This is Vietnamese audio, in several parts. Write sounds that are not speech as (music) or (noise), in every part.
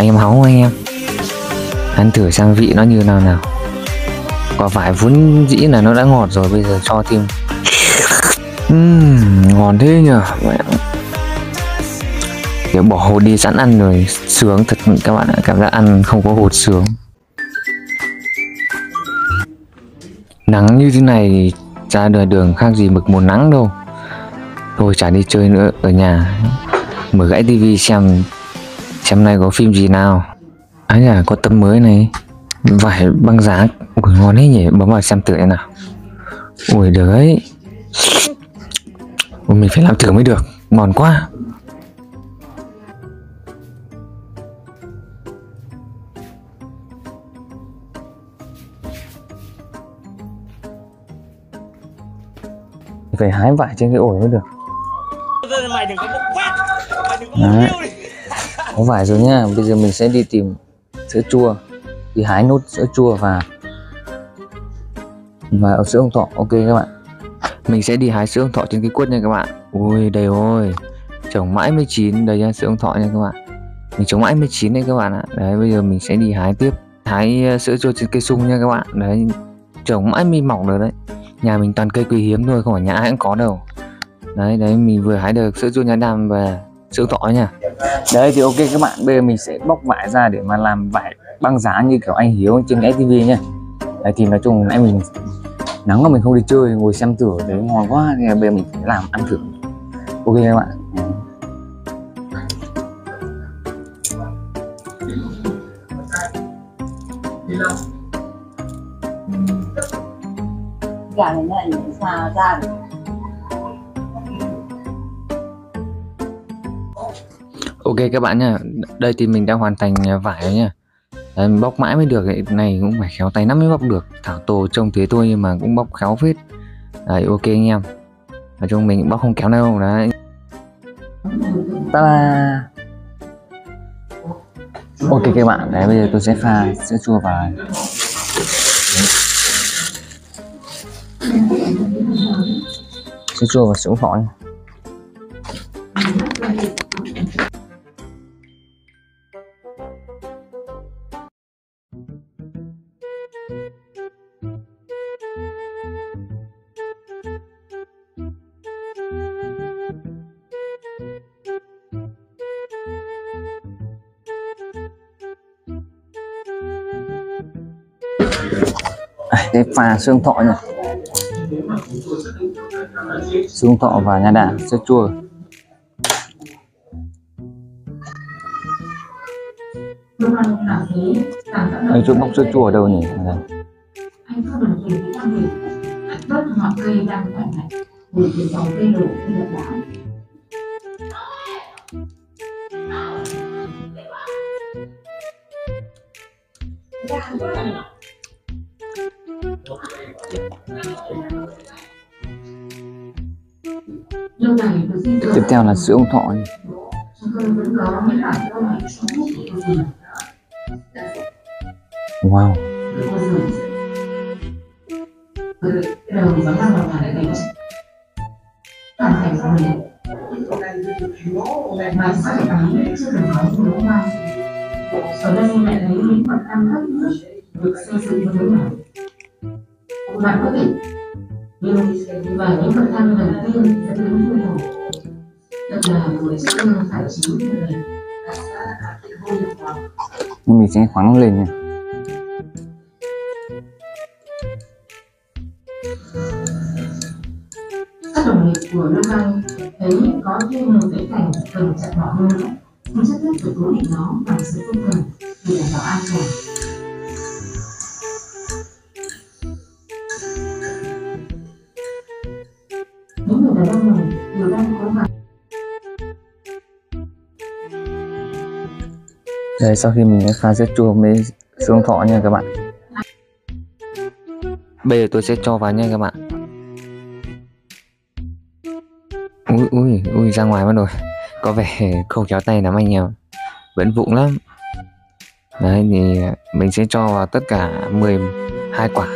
anh em hóng anh em. Ăn thử xem vị nó như nào nào. Quả vải vốn dĩ là nó đã ngọt rồi bây giờ cho thêm. Uhm, ngon thế nhở kiểu bỏ hột đi sẵn ăn rồi sướng thật. Các bạn ạ cảm giác ăn không có hột sướng. Nắng như thế này ra đời đường khác gì mực mùa nắng đâu. Thôi chả đi chơi nữa ở nhà. Mở gãy tivi xem xem này có phim gì nào? Ấy à có tập mới này. Vải băng giá ui ngon đấy nhỉ? Bấm vào xem thử thế nào. Ui được đấy. Ui, mình phải làm thử mới được. Ngon quá. Phải hái vải trên cái ổi mới được. Đấy có vải rồi nha bây giờ mình sẽ đi tìm sữa chua. Đi hái nốt sữa chua và và ở sữa ông thọ. Ok các bạn. Mình sẽ đi hái sữa ông thọ trên cái quất nha các bạn. Ui đầy ôi trồng mãi mới chín. Đầy ra sữa ông thọ nha các bạn. Mình trồng mãi mới chín đấy các bạn ạ. Đấy, bây giờ mình sẽ đi hái tiếp. Hái ờ, sữa chua trên cây sung nha các bạn. Đấy, trồng mãi mới mỏng được đấy. Nhà mình toàn cây quý hiếm thôi, không phải nhà ai cũng có đâu. Đấy đấy, mình vừa hái được sữa chua nhà đàm và sữa tỏi nha Đấy thì ok các bạn, bây giờ mình sẽ bóc vải ra để mà làm vải băng giá như kiểu anh Hiếu trên cái nha. Đấy thì nói chung nãy mình nắng mà mình không đi chơi ngồi xem thử đấy ngon quá thì bây giờ mình phải làm ăn thử. Ok các bạn. gà này là xào ra Ok các bạn nha, đây thì mình đã hoàn thành à, vải rồi nha. Đấy, mình bóc mãi mới được cái này cũng phải khéo tay lắm mới bóc được. Thảo tổ trông thế thôi nhưng mà cũng bóc khéo phết. Đấy ok anh em. Nói chung mình bóc không khéo đâu đấy. Ta-da! Ok các bạn, đấy bây giờ tôi sẽ pha sữa chua vào. Sữa chua và sữa phỏ cái pha xương thọ nhỉ xương thọ và nha đà sữa chua Thank you anh chỗ bóc sữa chua ở đâu nhỉ Đây. anh không đồng tình với quan điểm đất ngọn cây đang khỏe mạnh vì cái dòng cây đổ khi đập đá lâu này tôi xin tiếp theo là sữa ông thọ nhỉ. Wow. Ở đây lại lấy những bậc tam thấp nhất được xây dựng với nhau bạn có thể nhưng và những bậc thang đầu tiên dẫn đến vui hồn tức là buổi trưa phải chín nhưng mình sẽ khoáng lên nha của Lưu Anh thấy có thêm một cái cảnh cần chặt bỏ hơn nhưng trước hết phải cố định nó bằng sự công cần để đảm bảo an toàn. Những người đàn ông này đều đang cố gắng đây sau khi mình đã pha sữa chua sữa ông thọ nha các bạn. Bây giờ tôi sẽ cho vào nha các bạn ui ui, ra ngoài mất rồi. Có vẻ (laughs) không khéo tay lắm anh em vẫn vụng lắm. Đấy, thì mình sẽ cho vào tất cả 12 quả.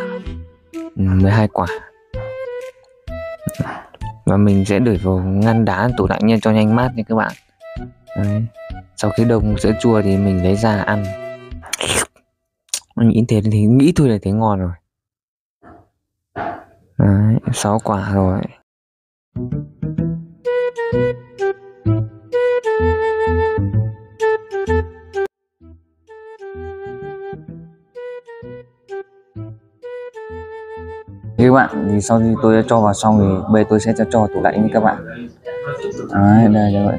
Ừ, 12 quả. Và mình sẽ đẩy vào ngăn đá tủ lạnh nha, cho nhanh mát nha các bạn. Đấy. Sau khi đông sữa chua thì mình lấy ra ăn. Nghĩ thế thì nghĩ thôi là thấy ngon rồi. Đấy, sáu quả rồi các bạn, thì sau khi tôi đã cho vào xong thì bây giờ tôi sẽ cho cho tủ lạnh như các bạn. Đấy, đây các bạn.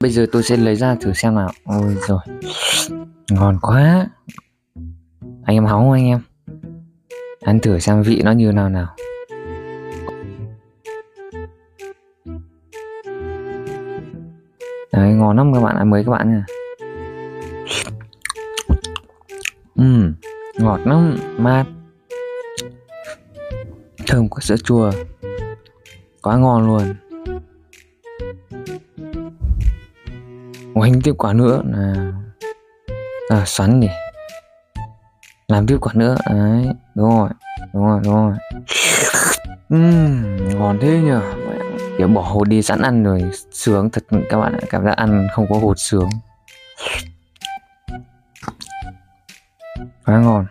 Bây giờ tôi sẽ lấy ra thử xem nào. Ôi rồi ngon quá. Anh em hóng không anh em? Ăn thử xem vị nó như nào nào. Đấy ngon lắm các bạn ạ mới các bạn nha. Ừ, ngọt lắm, mát. Thơm của sữa chua. Quá ngon luôn. Quánh tiếp quả nữa là à, xoắn nhỉ? Làm tiếp quả nữa đấy đúng rồi đúng rồi đúng rồi. Uhm, ngon thế nhở kiểu bỏ hột đi, sẵn ăn rồi sướng. Thật, các bạn ạ cảm giác ăn không có hột sướng. Quá ngon.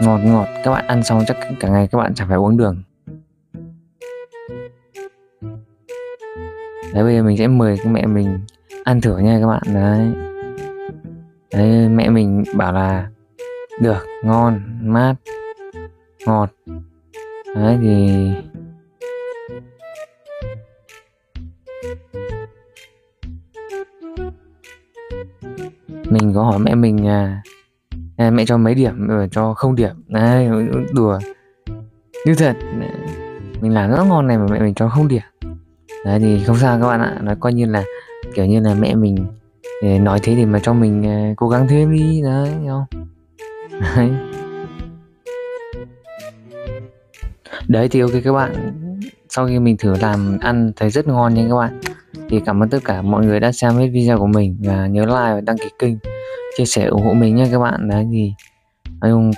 Ngọt ngọt. Các bạn ăn xong chắc cả ngày các bạn chẳng phải uống đường. Đấy, bây giờ mình sẽ mời cái mẹ mình ăn thử nha các bạn. Đấy. Đấy, mẹ mình bảo là được, ngon, mát, ngọt. Đấy, thì mình có hỏi mẹ mình à, à mẹ cho mấy điểm rồi cho không điểm. Đấy đùa. Như thật mình làm rất ngon này mà mẹ mình cho không điểm. Đấy thì không sao các bạn ạ. Nó coi như là kiểu như là mẹ mình ờ, nói thế thì mà cho mình ờ, cố gắng thêm đi. Đấy không? Đấy. Đấy thì ok các bạn. Sau khi mình thử làm ăn thấy rất ngon nha các bạn thì cảm ơn tất cả mọi người đã xem hết video của mình và nhớ like và đăng ký kênh, chia sẻ, ủng hộ mình nha các bạn. Đấy, thì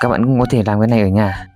các bạn cũng có thể làm cái này ở nhà.